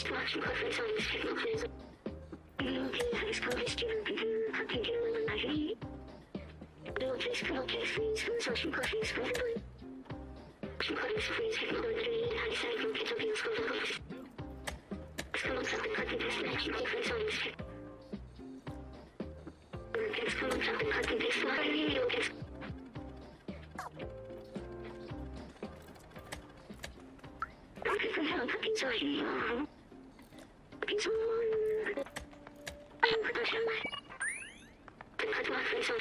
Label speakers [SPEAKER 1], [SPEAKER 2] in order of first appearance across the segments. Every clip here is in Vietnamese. [SPEAKER 1] Ich mag schon Kaffee, ich the Kaffee.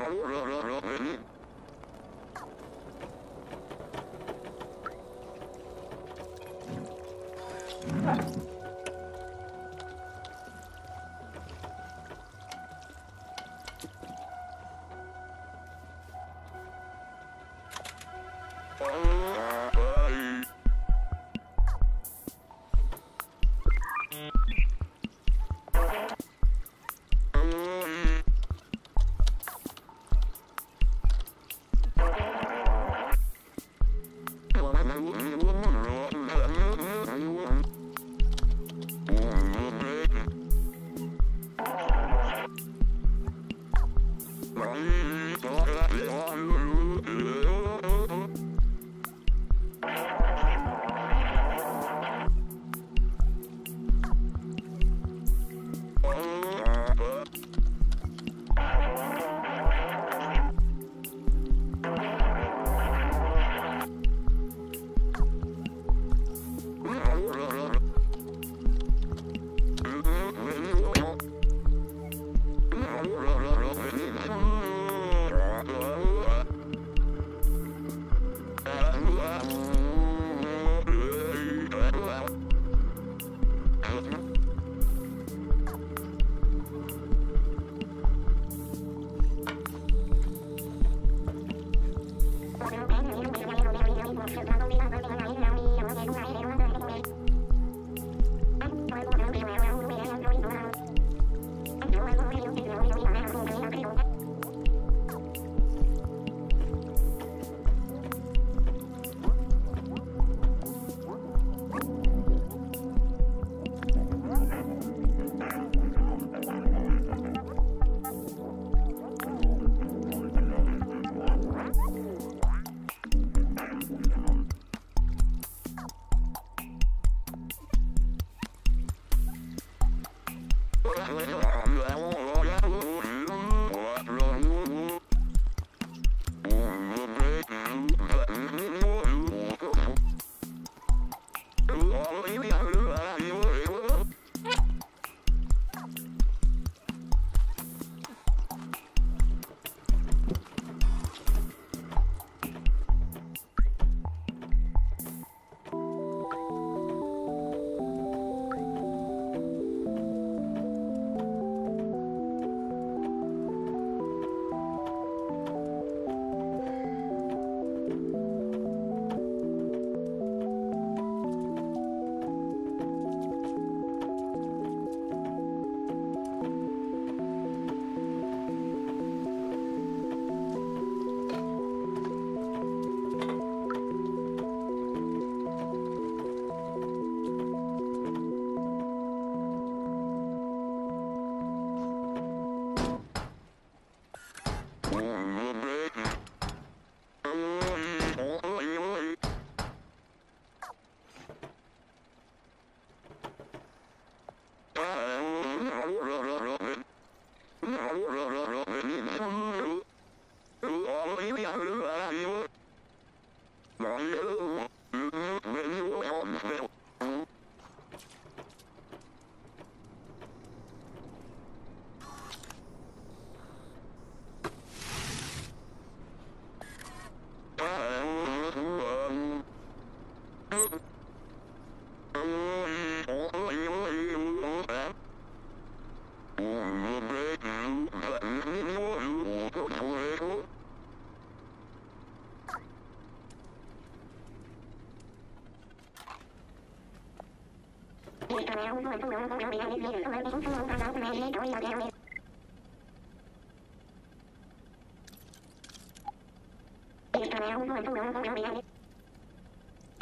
[SPEAKER 1] No, Mm-hmm.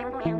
[SPEAKER 2] Bing, bing, bing.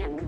[SPEAKER 2] Thank you.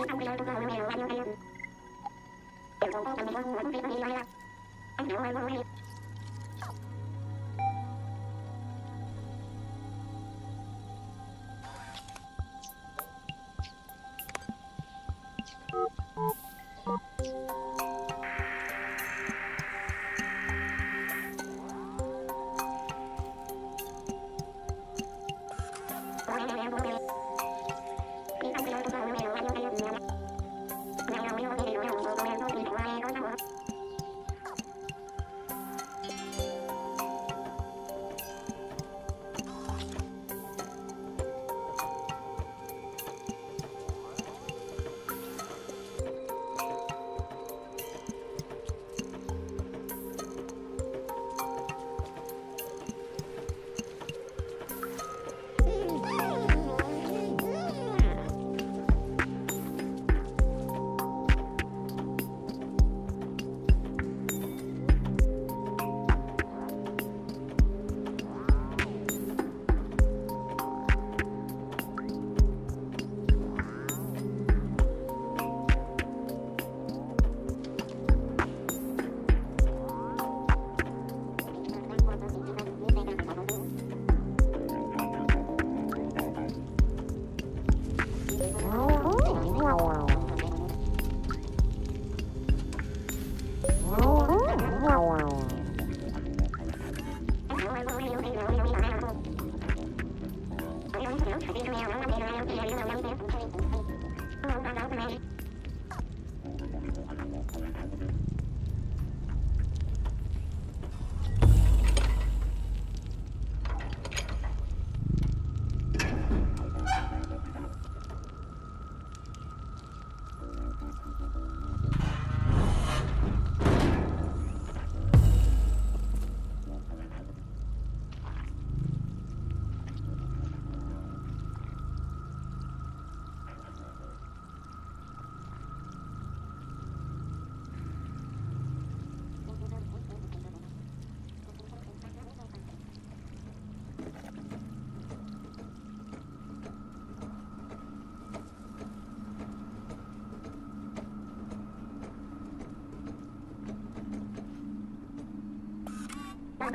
[SPEAKER 2] Thank you.